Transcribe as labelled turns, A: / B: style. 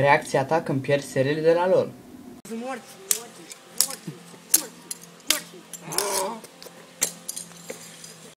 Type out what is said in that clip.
A: Reacția ta când pierzi serile de la lor.
B: Sunt morți.